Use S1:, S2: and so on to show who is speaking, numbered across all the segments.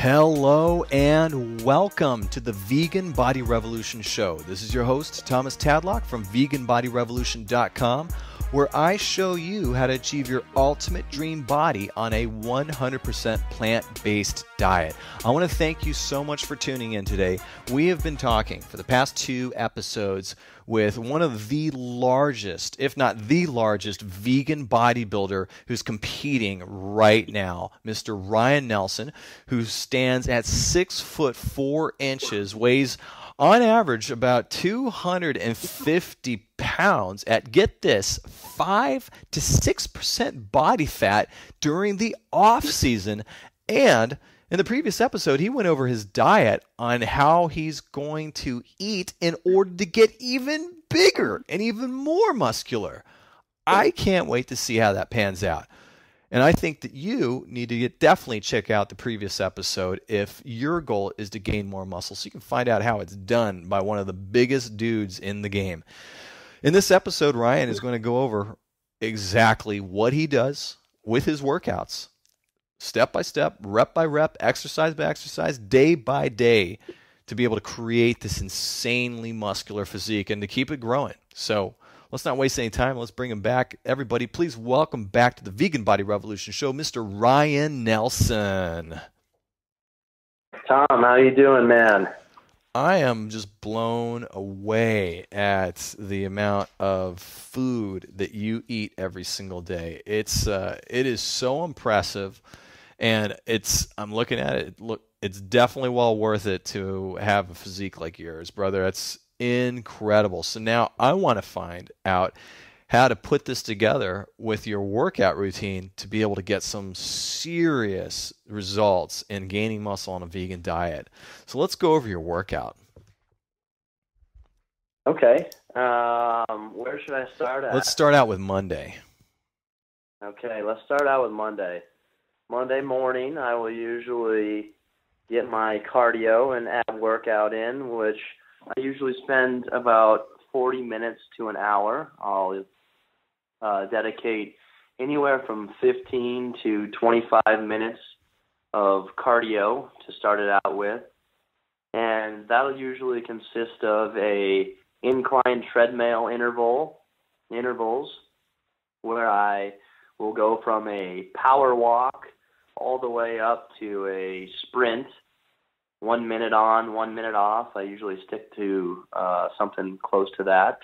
S1: Hello and welcome to the Vegan Body Revolution Show. This is your host, Thomas Tadlock from veganbodyrevolution.com, where I show you how to achieve your ultimate dream body on a 100% plant based diet. I want to thank you so much for tuning in today. We have been talking for the past two episodes with one of the largest, if not the largest, vegan bodybuilder who's competing right now, Mr. Ryan Nelson, who stands at six foot four inches, weighs on average about 250 pounds at get this 5 to 6% body fat during the off season and in the previous episode, he went over his diet on how he's going to eat in order to get even bigger and even more muscular. I can't wait to see how that pans out. And I think that you need to get, definitely check out the previous episode if your goal is to gain more muscle so you can find out how it's done by one of the biggest dudes in the game. In this episode, Ryan is going to go over exactly what he does with his workouts step by step, rep by rep, exercise by exercise, day by day to be able to create this insanely muscular physique and to keep it growing. So let's not waste any time. Let's bring him back. Everybody, please welcome back to the Vegan Body Revolution show, Mr. Ryan Nelson.
S2: Tom, how you doing, man?
S1: I am just blown away at the amount of food that you eat every single day. It's uh, it is so impressive and it's I'm looking at it. Look, it's definitely well worth it to have a physique like yours, brother. That's incredible. So now I want to find out how to put this together with your workout routine to be able to get some serious results in gaining muscle on a vegan diet. So let's go over your workout.
S2: Okay. Um, where should I start at?
S1: Let's start out with Monday.
S2: Okay, let's start out with Monday. Monday morning, I will usually get my cardio and ab workout in, which I usually spend about 40 minutes to an hour. I'll uh, dedicate anywhere from 15 to 25 minutes of cardio to start it out with. And that'll usually consist of a incline treadmill interval intervals where I will go from a power walk all the way up to a sprint, one minute on, one minute off. I usually stick to uh, something close to that.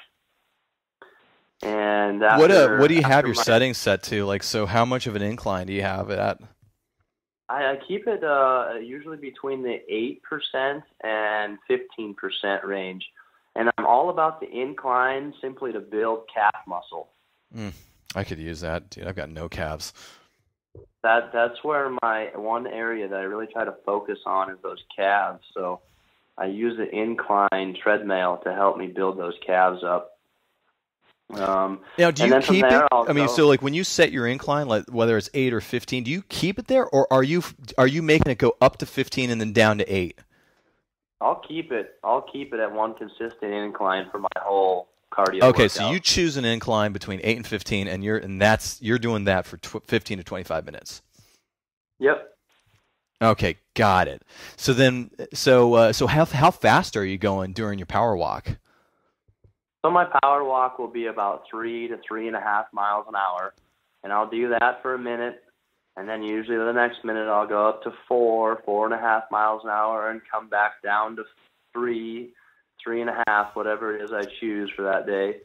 S2: And after,
S1: what uh, what do you have your my, settings set to? Like, so how much of an incline do you have it at?
S2: I, I keep it uh, usually between the eight percent and fifteen percent range, and I'm all about the incline simply to build calf muscle.
S1: Mm, I could use that, dude. I've got no calves
S2: that that's where my one area that I really try to focus on is those calves. So I use the incline treadmill to help me build those calves up. Um,
S1: now, do you keep it? I mean, so like when you set your incline, like whether it's eight or fifteen, do you keep it there, or are you are you making it go up to fifteen and then down to eight?
S2: I'll keep it. I'll keep it at one consistent incline for my whole cardio.
S1: Okay,
S2: workout.
S1: so you choose an incline between eight and fifteen, and you're and that's you're doing that for tw- fifteen to twenty five minutes.
S2: Yep.
S1: Okay, got it. So then, so uh, so how how fast are you going during your power walk?
S2: So my power walk will be about three to three and a half miles an hour, and I'll do that for a minute, and then usually the next minute I'll go up to four, four and a half miles an hour, and come back down to three, three and a half, whatever it is I choose for that day.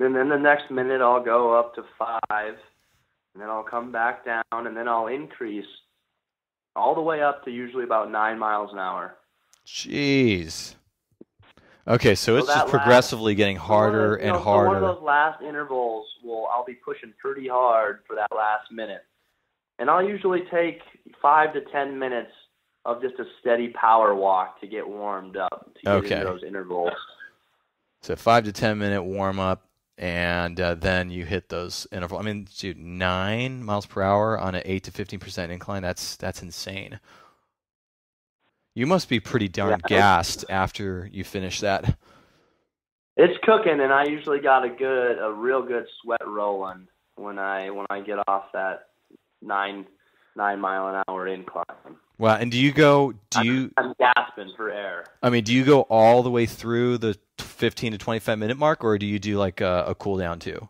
S2: And then the next minute I'll go up to five, and then I'll come back down, and then I'll increase all the way up to usually about nine miles an hour.
S1: Jeez. Okay, so, so it's just progressively last, getting harder and
S2: know,
S1: harder.
S2: So one of those last intervals will I'll be pushing pretty hard for that last minute, and I'll usually take five to ten minutes of just a steady power walk to get warmed up to get
S1: okay.
S2: into those intervals.
S1: So five to ten minute warm up, and uh, then you hit those interval. I mean, dude, nine miles per hour on an eight to fifteen percent incline. That's that's insane. You must be pretty darn yeah. gassed after you finish that.
S2: It's cooking, and I usually got a good, a real good sweat rolling when I when I get off that nine nine mile an hour incline.
S1: Wow. And do you go? Do
S2: I'm,
S1: you?
S2: I'm gasping for air.
S1: I mean, do you go all the way through the 15 to 25 minute mark, or do you do like a, a cool down too?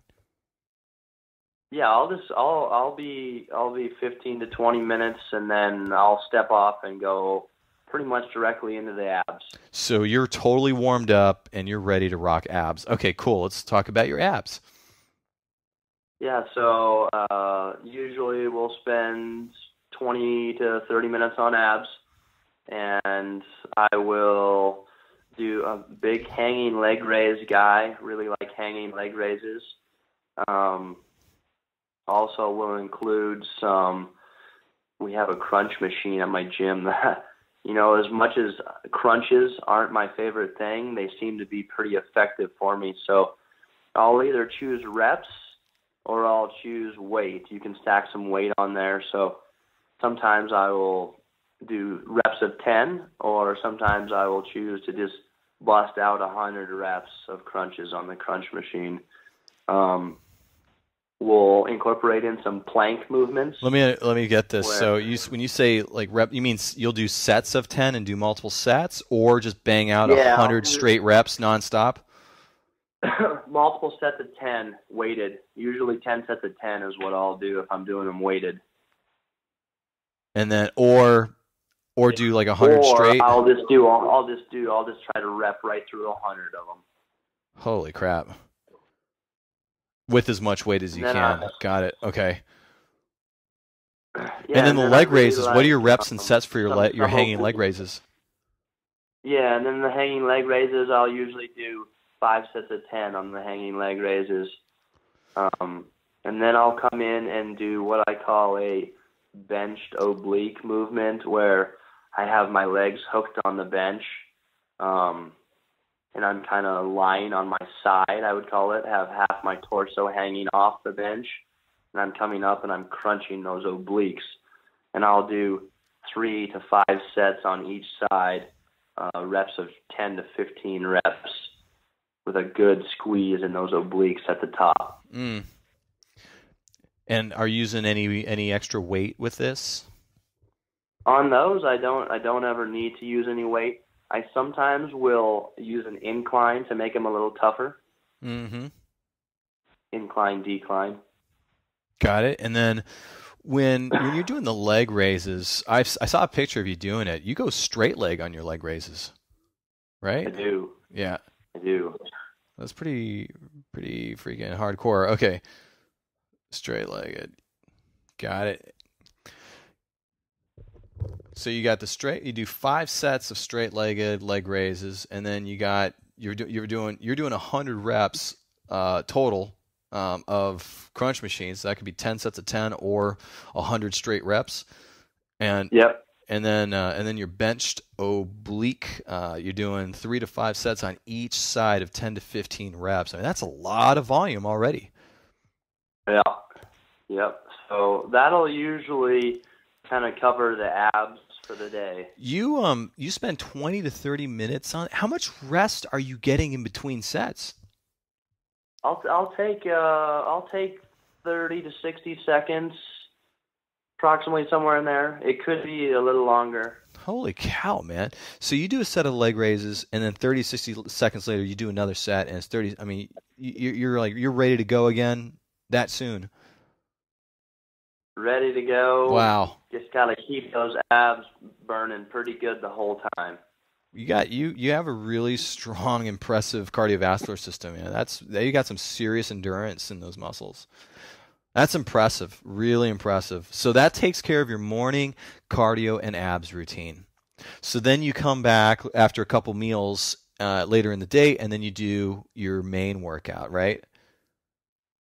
S2: Yeah, I'll just I'll I'll be I'll be 15 to 20 minutes, and then I'll step off and go pretty much directly into the abs.
S1: So you're totally warmed up and you're ready to rock abs. Okay, cool. Let's talk about your abs.
S2: Yeah, so uh, usually we'll spend 20 to 30 minutes on abs, and I will do a big hanging leg raise guy. Really like hanging leg raises. Um, also, will include some. We have a crunch machine at my gym that, you know, as much as crunches aren't my favorite thing, they seem to be pretty effective for me. So I'll either choose reps or I'll choose weight. You can stack some weight on there. So sometimes I will do reps of 10, or sometimes I will choose to just bust out 100 reps of crunches on the crunch machine. Um, we'll incorporate in some plank movements.
S1: Let me let me get this.
S2: Where-
S1: So you when you say like rep, you mean you'll do sets of 10 and do multiple sets, or just bang out a
S2: Yeah,
S1: hundred
S2: do-
S1: straight reps nonstop?
S2: Multiple sets of 10 weighted. Usually 10 sets of 10 is what I'll do if I'm doing them weighted.
S1: And then or or do like a hundred straight?
S2: I'll just do I'll just do I'll just try to rep right through a hundred of them.
S1: Holy crap! With as much weight as you can.
S2: I-
S1: Got it. Okay.
S2: Yeah,
S1: and then the
S2: I
S1: leg raises. what are your reps and sets for your
S2: some-
S1: le- your hanging leg raises?
S2: Yeah, and then the hanging leg raises, I'll usually do five sets of ten on the hanging leg raises. Um, and then I'll come in and do what I call a benched oblique movement, where I have my legs hooked on the bench, um, and I'm kind of lying on my side. I would call it. Have half my torso hanging off the bench, and I'm coming up and I'm crunching those obliques, and I'll do three to five sets on each side uh, reps of 10 to 15 reps with a good squeeze in those obliques at the top.
S1: Mm. And are you using any any extra weight with this?
S2: On those, I don't I don't ever need to use any weight. I sometimes will use an incline to make them a little tougher.
S1: Mm-hmm.
S2: Incline, decline.
S1: Got it. And then when when you're doing the leg raises, I I saw a picture of you doing it. You go straight leg on your leg raises, right?
S2: I do.
S1: Yeah,
S2: I do.
S1: that's pretty pretty freaking hardcore. Okay, straight legged. Got it. So you got the straight. You do five sets of straight legged leg raises, and then you got you're do, you're doing you're doing hundred reps uh, total um, of crunch machines. So that could be ten sets of ten or a hundred straight reps, and
S2: Yep.
S1: and then uh, and then you're benched oblique. Uh, you're doing three to five sets on each side of ten to fifteen reps. I mean that's a lot of volume already.
S2: Yeah. Yep. So that'll usually kind of cover the abs for the day.
S1: You um you spend twenty to thirty minutes on. How much rest are you getting in between sets?
S2: I'll I'll take uh I'll take 30 to 60 seconds approximately somewhere in there. It could be a little longer.
S1: Holy cow, man. So you do a set of leg raises and then 30 60 seconds later you do another set and it's 30 I mean you you're like you're ready to go again that soon.
S2: Ready to go.
S1: Wow.
S2: Just got to keep those abs burning pretty good the whole time.
S1: You got you you have a really strong impressive cardiovascular system. Yeah, that's you got some serious endurance in those muscles. That's impressive, really impressive. So that takes care of your morning cardio and abs routine. So then you come back after a couple meals uh, later in the day, and then you do your main workout, right?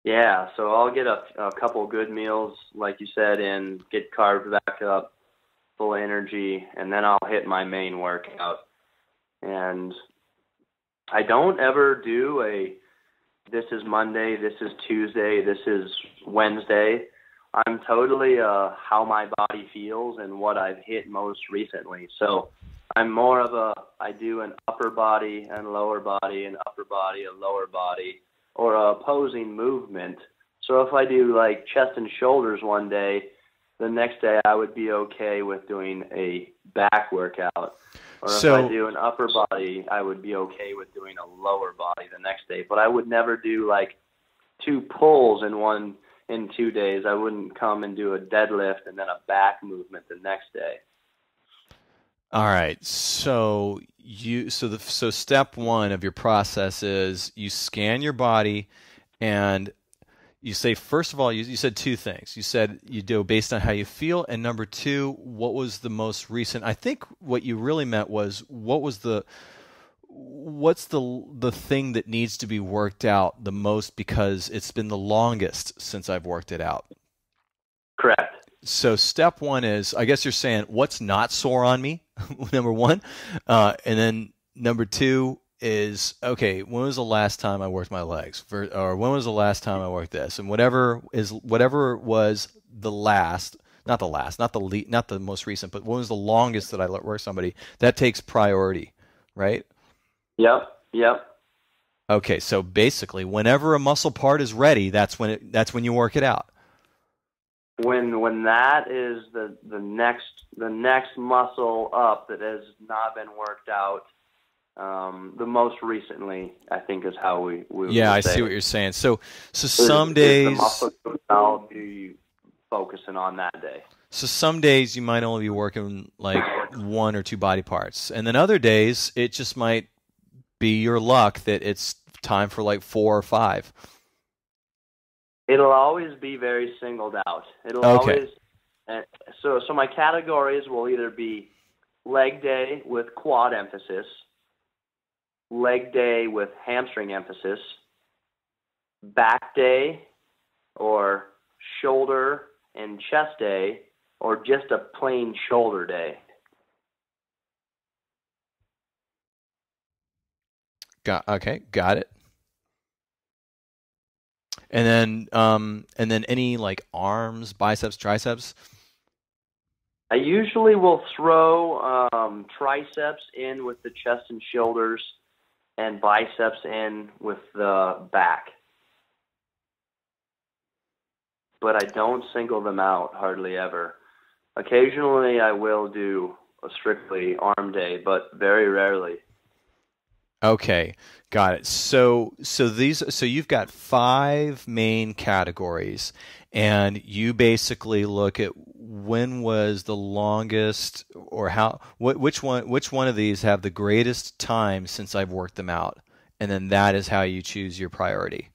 S2: Yeah, so I'll get a, a couple good meals, like you said, and get carved back up, full energy, and then I'll hit my main workout. And I don't ever do a this is Monday, this is Tuesday, this is Wednesday. I'm totally uh, how my body feels and what I've hit most recently. So I'm more of a I do an upper body and lower body, an upper body, a lower body or a opposing movement. So if I do like chest and shoulders one day, the next day I would be okay with doing a back workout. Or
S1: So-
S2: if I do an upper body, I would be okay with doing a lower body the next day. But I would never do like two pulls in one in two days. I wouldn't come and do a deadlift and then a back movement the next day.
S1: All right. So you so the so step 1 of your process is you scan your body and you say first of all you, you said two things. You said you do based on how you feel and number 2 what was the most recent I think what you really meant was what was the what's the the thing that needs to be worked out the most because it's been the longest since I've worked it out.
S2: Correct.
S1: So step one is, I guess you're saying what's not sore on me, number one, uh, and then number two is okay. When was the last time I worked my legs, For, or when was the last time I worked this, and whatever is whatever was the last, not the last, not the le- not the most recent, but when was the longest that I let work somebody? That takes priority, right?
S2: Yep. Yep.
S1: Okay, so basically, whenever a muscle part is ready, that's when it, that's when you work it out.
S2: When when that is the the next the next muscle up that has not been worked out um the most recently i think is how we, we
S1: Yeah, I see
S2: it.
S1: what you're saying. So so some
S2: is
S1: days.
S2: the muscle i'll be focusing on that day
S1: So some days you might only be working like one or two body parts, and then other days it just might be your luck that it's time for like four or five.
S2: It'll always be very singled out it'll
S1: Okay.
S2: always eh, so so my categories will either be leg day with quad emphasis leg day with hamstring emphasis back day or shoulder and chest day or just a plain shoulder day
S1: Got okay, got it. And then um and then any like arms, biceps, triceps.
S2: I usually will throw um, triceps in with the chest and shoulders, and biceps in with the back. But I don't single them out hardly ever. Occasionally, I will do a strictly arm day, but very rarely.
S1: Okay, got it. So so these so you've got five main categories and you basically look at when was the longest or how wh- which one which one of these have the greatest time since I've worked them out and then that is how you choose your priority.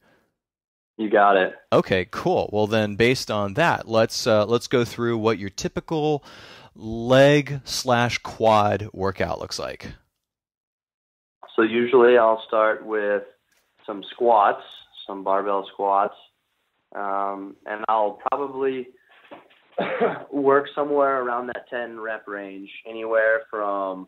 S2: You got it.
S1: Okay, cool. Well then based on that, let's uh, let's go through what your typical leg slash quad workout looks like.
S2: So usually I'll start with some squats, some barbell squats, um, and I'll probably work somewhere around that 10 rep range, anywhere from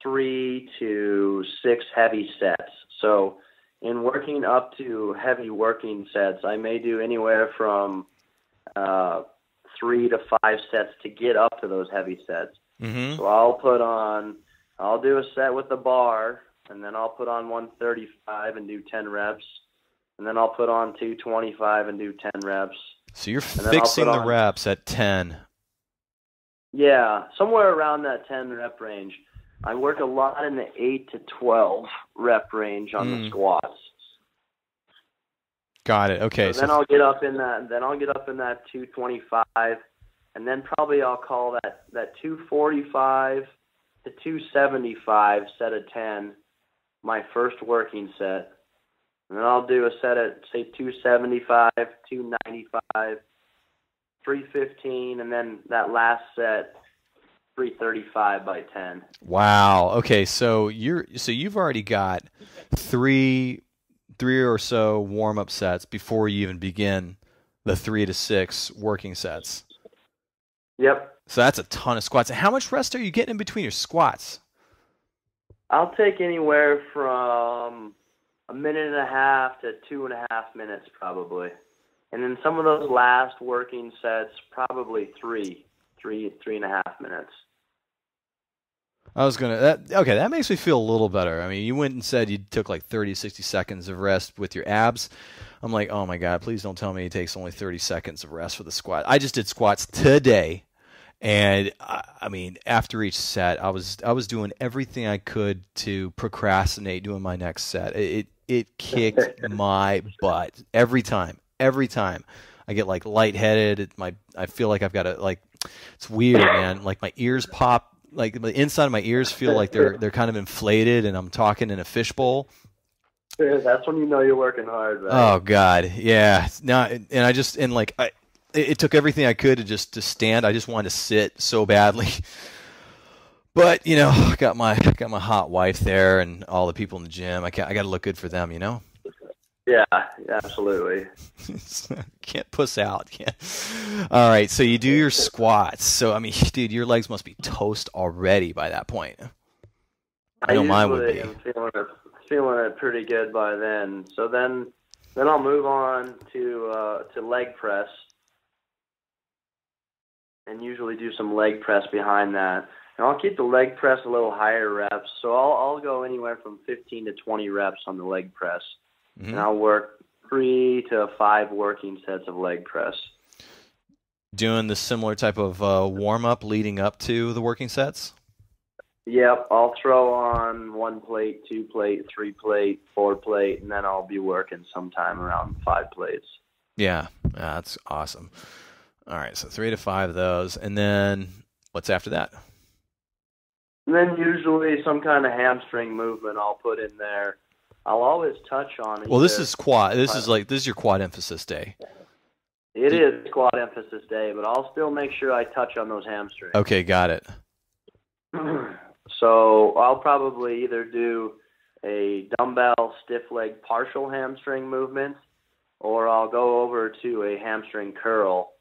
S2: three to six heavy sets. So in working up to heavy working sets, I may do anywhere from uh, three to five sets to get up to those heavy sets.
S1: Mhm.
S2: So I'll put on, I'll do a set with the bar, and then I'll put on 135 and do 10 reps, and then I'll put on 225 and do 10 reps.
S1: So you're fixing the reps at 10.
S2: Yeah, somewhere around that 10 rep range. I work a lot in the 8 to 12 rep range on
S1: Mm.
S2: the squats.
S1: Got it. Okay.
S2: So then I'll get up in that. Then I'll get up in that 225, and then probably I'll call that that 245 to 275 set of 10 my first working set, and then I'll do a set at say 275, 295, 315, and then that last set 335 by 10.
S1: Wow. Okay, so you're so you've already got three three or so warm up sets before you even begin the three to six working sets.
S2: Yep.
S1: So that's a ton of squats. How much rest are you getting in between your squats?
S2: I'll take anywhere from a minute and a half to two and a half minutes, probably. And then some of those last working sets, probably three, three, three and a half minutes.
S1: I was gonna. That, okay, that makes me feel a little better. I mean, you went and said you took like 30, 60 seconds of rest with your abs. I'm like, oh my god, please don't tell me it takes only 30 seconds of rest for the squat. I just did squats today, and I, I mean, after each set, I was I was doing everything I could to procrastinate doing my next set. It it kicked my butt every time, every time. I get like lightheaded. My I feel like I've got a like it's weird, man. Like my ears pop like the inside of my ears feel like they're they're kind of inflated and I'm talking in a fishbowl.
S2: That's when you know you're working hard, right?
S1: Oh God, yeah. Now and I just and like I, it, it took everything I could to just to stand. I just wanted to sit so badly. But you know, I got my got my hot wife there and all the people in the gym. I I got to look good for them, you know.
S2: Yeah, absolutely.
S1: Can't puss out. Can't. All right, so you do your squats. So I mean, dude, your legs must be toast already by that point.
S2: I know I mine would be. I'm feeling it, feeling it pretty good by then. So then, then I'll move on to uh, to leg press, and usually do some leg press behind that. And I'll keep the leg press a little higher reps. So I'll I'll go anywhere from 15 to 20 reps on the leg press mm-hmm. and I'll work three to five working sets of leg press.
S1: Doing the similar type of uh, warm up leading up to the working sets.
S2: Yep, I'll throw on one plate, two plate, three plate, four plate, and then I'll be working sometime around five plates.
S1: Yeah, yeah that's awesome. All right, so three to five of those, and then what's after that?
S2: And then usually some kind of hamstring movement I'll put in there. I'll always touch on. it.
S1: Well, this is quad. This is like this is your quad emphasis day.
S2: It is quad emphasis day, but I'll still make sure I touch on those hamstrings.
S1: Okay, got it.
S2: so I'll probably either do a dumbbell stiff leg partial hamstring movement, or I'll go over to a hamstring curl,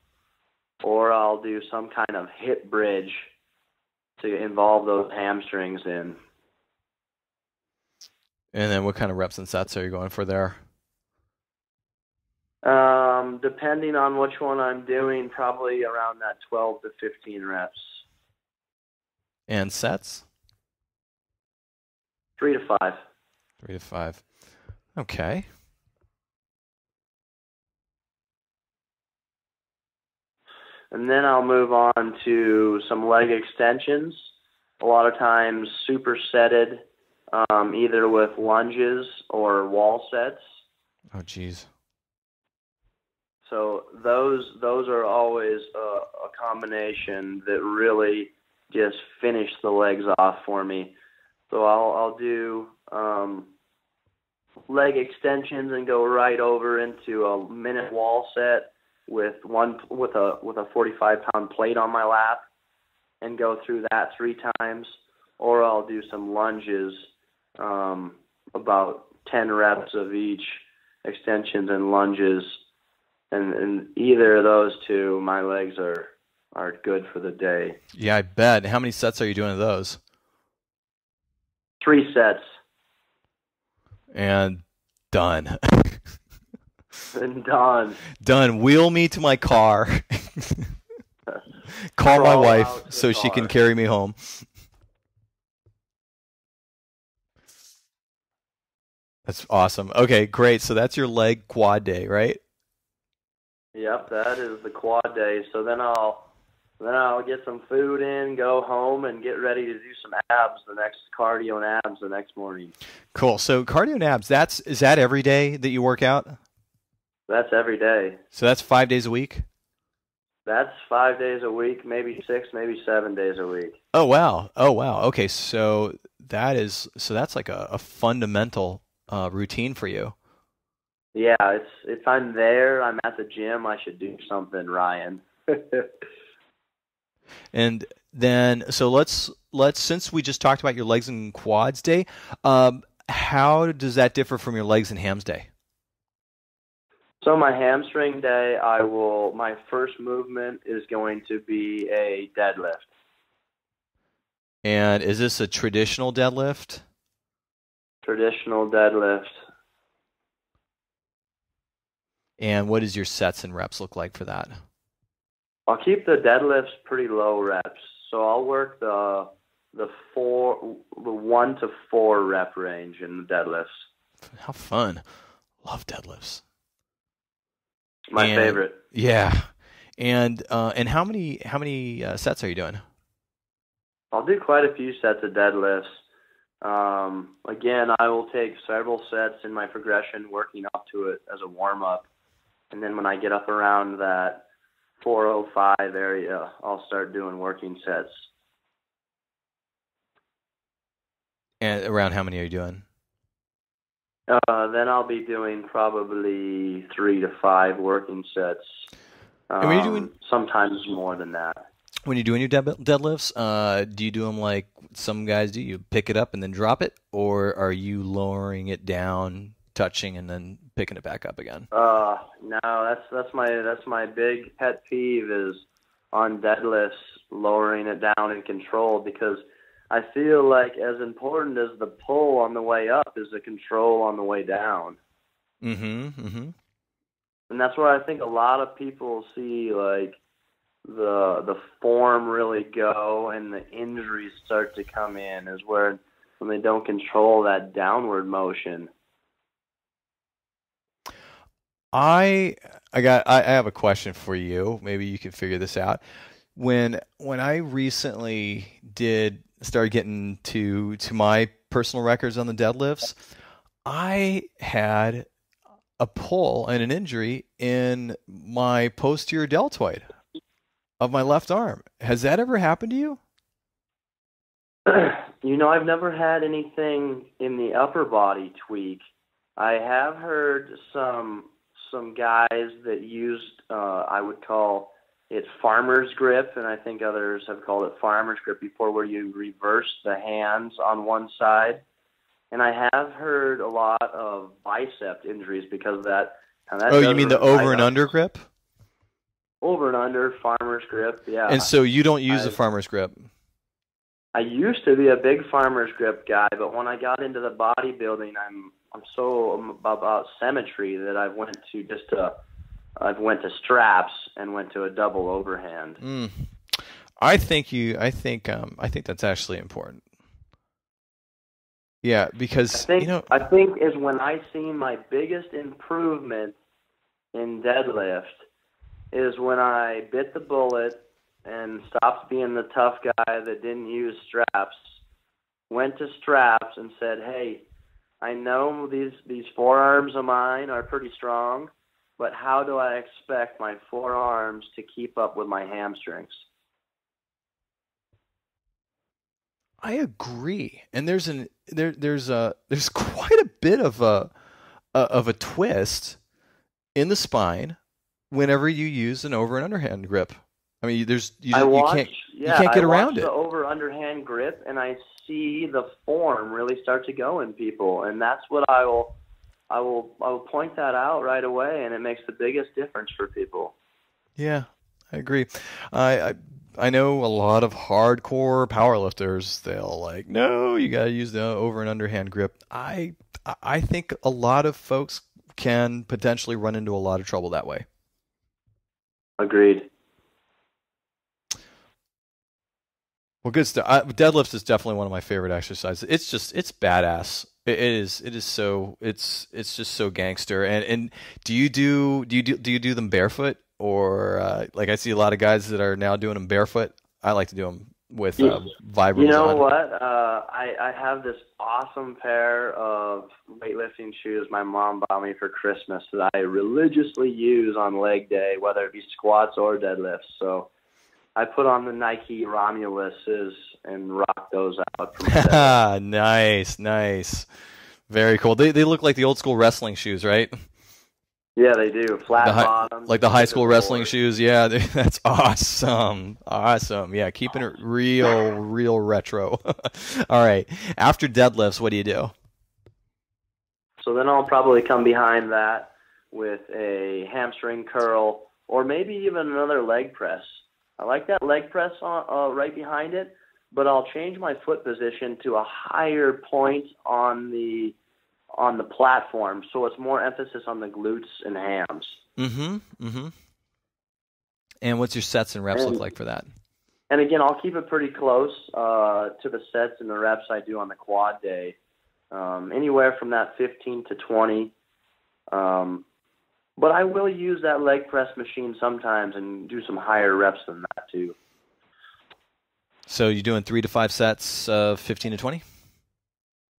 S2: or I'll do some kind of hip bridge to involve those hamstrings in.
S1: And then what kind of reps and sets are you going for there?
S2: Um, depending on which one I'm doing, probably around that 12 to 15 reps.
S1: And sets?
S2: Three to five.
S1: Three to five. Okay.
S2: And then I'll move on to some leg extensions. A lot of times supersetted um, either with lunges or wall sets.
S1: Oh, geez.
S2: So those those are always a, a combination that really just finish the legs off for me. So I'll I'll do um, leg extensions and go right over into a minute wall set with one with a with a 45 pound plate on my lap and go through that three times, or I'll do some lunges um, about 10 reps of each extensions and lunges. And, and either of those two, my legs are, are good for the day.
S1: Yeah, I bet. How many sets are you doing of those?
S2: Three sets.
S1: And done.
S2: and done.
S1: Done. Wheel me to my car. Call my wife so she can carry me home. That's awesome. Okay, great. So that's your leg quad day, right?
S2: Yep, that is the quad day. So then I'll then I'll get some food in, go home, and get ready to do some abs the next cardio and abs the next morning.
S1: Cool. So cardio and abs. That's is that every day that you work out?
S2: That's every day.
S1: So that's five days a week.
S2: That's five days a week, maybe six, maybe seven days a week.
S1: Oh wow! Oh wow! Okay, so that is so that's like a, a fundamental uh, routine for you.
S2: Yeah, it's if I'm there, I'm at the gym. I should do something, Ryan.
S1: and then, so let's let's since we just talked about your legs and quads day, um, how does that differ from your legs and hams day?
S2: So my hamstring day, I will. My first movement is going to be a deadlift.
S1: And is this a traditional deadlift?
S2: traditional deadlift.
S1: And what does your sets and reps look like for that?
S2: I'll keep the deadlifts pretty low reps. So I'll work the the four, the one to four rep range in the deadlifts.
S1: How fun! Love deadlifts.
S2: My
S1: And-
S2: favorite.
S1: Yeah, and uh, and how many how many uh, sets are you doing?
S2: I'll do quite a few sets of deadlifts. Um, again, I will take several sets in my progression, working up to it as a warm up, and then when I get up around that 405 area, I'll start doing working sets.
S1: And around how many are you doing?
S2: Uh, then I'll be doing probably three to five working sets. Um,
S1: And doing-
S2: sometimes more than that.
S1: When you're doing your deadlifts, uh, do you do them like some guys do? You pick it up and then drop it, or are you lowering it down, touching, and then picking it back up again?
S2: Uh, no, that's that's my that's my big pet peeve is on deadlifts lowering it down in control because I feel like as important as the pull on the way up is the control on the way down.
S1: Mm-hmm. Mm-hmm.
S2: and that's where I think a lot of people see like the the form really go and the injuries start to come in is where when they don't control that downward motion.
S1: I I got I, I have a question for you. Maybe you can figure this out. When when I recently did start getting to to my personal records on the deadlifts, I had a pull and an injury in my posterior deltoid of my left arm. Has that ever happened to you?
S2: you know, I've never had anything in the upper body tweak. I have heard some some guys that used uh, I would call it farmer's grip, and I think others have called it farmer's grip before, where you reverse the hands on one side. And I have heard a lot of bicep injuries because of that. And that
S1: oh, you mean the over and under grip?
S2: Over and under farmer's grip, yeah.
S1: And so you don't use the farmer's grip.
S2: I used to be a big farmer's grip guy, but when I got into the bodybuilding, I'm I'm so about symmetry that I went to just a I've went to straps and went to a double overhand.
S1: Mm. I think you. I think. Um. I think that's actually important. Yeah,
S2: I
S1: because
S2: think
S1: you know.
S2: I think is when I seen my biggest improvement in deadlift is when I bit the bullet and stopped being the tough guy that didn't use straps, went to straps and said, "Hey, I know these these forearms of mine are pretty strong, but how do I expect my forearms to keep up with my hamstrings?"
S1: I agree, and there's an there there's a there's quite a bit of a, a of a twist in the spine whenever you use an over and underhand grip. I mean, there's you,
S2: I
S1: you
S2: watch,
S1: can't
S2: yeah,
S1: can't get
S2: I
S1: around
S2: watch
S1: it.
S2: The over underhand grip, and I see the form really start to go in people, and that's what I will, I will, I will point that out right away, and it makes the biggest difference for people.
S1: Yeah, I agree. I, I I know a lot of hardcore powerlifters. They'll like, no, you got to use the over and underhand grip. I I think a lot of folks can potentially run into a lot of trouble that way.
S2: Agreed.
S1: Well, good stuff. I, deadlifts is definitely one of my favorite exercises. It's just it's badass. It is. It is so. It's it's just so gangster. And and do you do do you do do you do them barefoot or uh, like I see a lot of guys that are now doing them barefoot. I like to do them with uh, Vibrams
S2: You know
S1: on.
S2: what? Uh, I I have this awesome pair of weightlifting shoes my mom bought me for Christmas that I religiously use on leg day, whether it be squats or deadlifts. So. I put on the Nike Romaleos and rock those out. From
S1: nice, nice, very cool. They they look like the old school wrestling shoes, right?
S2: Yeah, they do. Flat
S1: The hi-
S2: bottoms.
S1: like the high school wrestling
S2: board.
S1: shoes. Yeah, they- that's awesome. Awesome. Yeah, keeping it real, real retro. All right. After deadlifts, what do you do?
S2: So then I'll probably come behind that with a hamstring curl or maybe even another leg press. I like that leg press on, uh, right behind it, but I'll change my foot position to a higher point on the on the platform, so it's more emphasis on the glutes and hams.
S1: Mm-hmm. Mm-hmm. And what's your sets and reps look like for that?
S2: and again, I'll keep it pretty close uh, to the sets and the reps I do on the quad day, um, anywhere from that 15 to 20. Um, but I will use that leg press machine sometimes and do some higher reps than that too.
S1: So you're doing three to five sets of 15 to 20?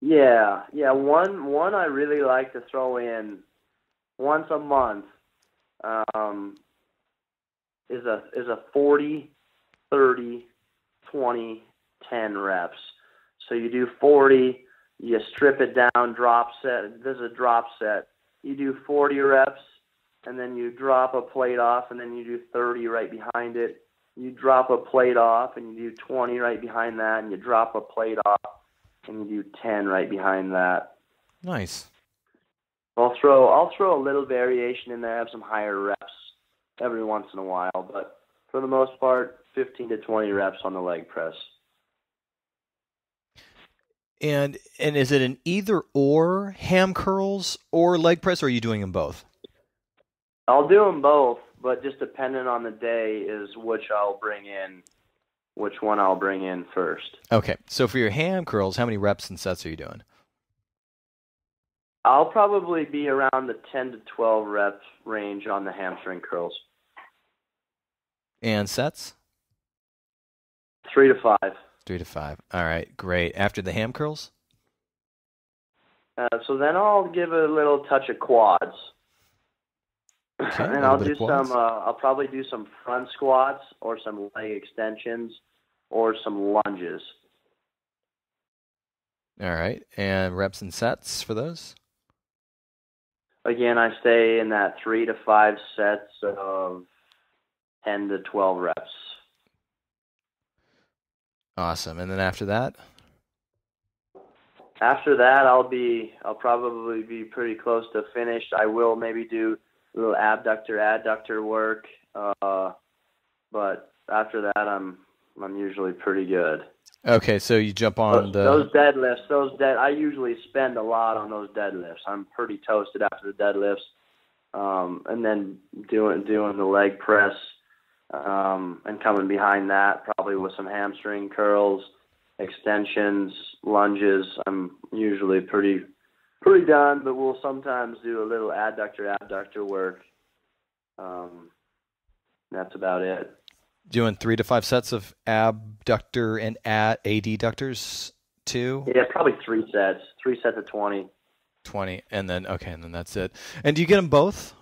S2: Yeah, yeah. One one I really like to throw in once a month um, is a is a 40, 30, 20, 10 reps. So you do 40, you strip it down, drop set. This is a drop set. You do 40 reps, and then you drop a plate off, and then you do 30 right behind it. You drop a plate off, and you do 20 right behind that, and you drop a plate off, and you do 10 right behind that.
S1: Nice.
S2: I'll throw I'll throw a little variation in there, have some higher reps every once in a while, but for the most part, 15 to 20 reps on the leg press.
S1: And and is it an either or ham curls or leg press, or are you doing them both?
S2: I'll do them both, but just depending on the day is which I'll bring in, which one I'll bring in first.
S1: Okay, so for your ham curls, how many reps and sets are you doing?
S2: I'll probably be around the 10 to 12 reps range on the hamstring curls.
S1: And sets?
S2: Three to five.
S1: Three to five. All right, great. After the ham curls?
S2: Uh, so then I'll give a little touch of quads.
S1: Okay,
S2: and I'll do some. Uh, I'll probably do some front squats or some leg extensions or some lunges.
S1: All right, and reps and sets for those?
S2: Again, I stay in that three to five sets of ten to twelve reps.
S1: Awesome. And then after that?
S2: After that, I'll be. I'll probably be pretty close to finished. I will maybe do a little abductor adductor work, uh, but after that, I'm I'm usually pretty good.
S1: Okay, so you jump on
S2: those,
S1: the.
S2: those deadlifts, those dead. I usually spend a lot on those deadlifts. I'm pretty toasted after the deadlifts, um, and then doing doing the leg press, um, and coming behind that probably with some hamstring curls, extensions, lunges. I'm usually pretty pretty done, but we'll sometimes do a little adductor abductor work. Um, that's about it.
S1: doing three to five sets of abductor and ad, adductors too?
S2: Yeah, probably three sets, three sets of twenty.
S1: 20. And then, okay, and then that's it. And do you get them both?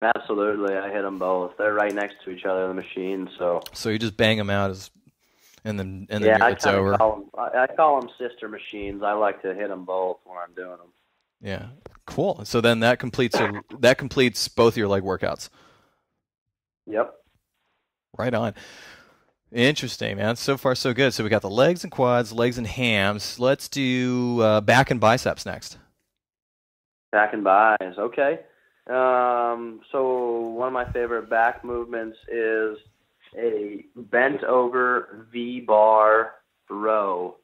S2: Absolutely, I hit them both. They're right next to each other in the machine, so
S1: So you just bang them out as, and then, and then
S2: yeah,
S1: it's over.
S2: call them. I, I call them sister machines. I like to hit them both when I'm doing them.
S1: Yeah. Cool. So then that completes your, that completes both your leg workouts.
S2: Yep.
S1: Right on. Interesting, man. So far, so good. So we got the legs and quads, legs and hams. Let's do uh, back and biceps next.
S2: Back and buys. Okay. Um, so one of my favorite back movements is a bent over V bar row.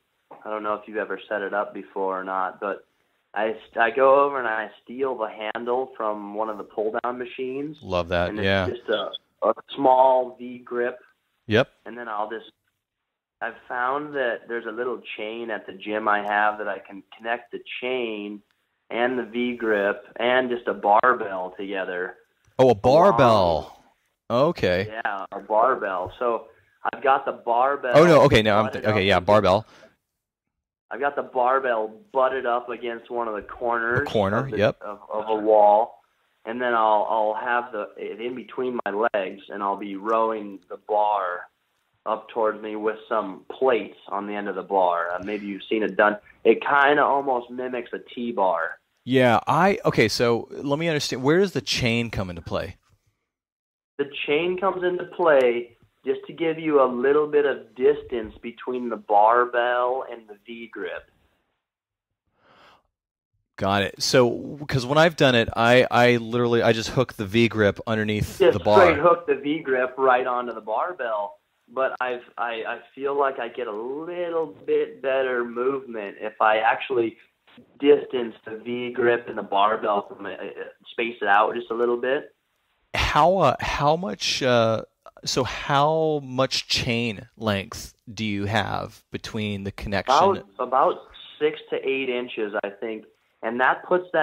S2: I don't know if you've ever set it up before or not, but I, I go over and I steal the handle from one of the pull down machines.
S1: Love that. Yeah.
S2: just a, a small V grip
S1: Yep.
S2: and then I'll just I've found that there's a little chain at the gym I have that I can connect the chain and the V grip and just a barbell together.
S1: Oh, a barbell. Okay.
S2: Yeah, a barbell. So I've got the barbell.
S1: Oh no. Okay. No. I'm th- okay. Yeah. Barbell.
S2: I've got the barbell butted up against one of the corners.
S1: corner,
S2: Of the,
S1: yep.
S2: Of, of a wall, and then I'll I'll have the it in between my legs, and I'll be rowing the bar up towards me with some plates on the end of the bar. Uh, maybe you've seen it done. It kind of almost mimics a T-bar.
S1: Yeah. I. Okay. So let me understand. Where does the chain come into play?
S2: The chain comes into play just to give you a little bit of distance between the barbell and the V grip.
S1: Got it. So, because when I've done it, I, I literally I just hook the V grip underneath
S2: just
S1: the bar.
S2: straight hook the V grip right onto the barbell. But I've I, I feel like I get a little bit better movement if I actually distance the V grip and the barbell from it, uh, space it out just a little bit.
S1: How uh, how much uh, So, how much chain length do you have between the connection?
S2: About about six to eight inches, I think, and that puts that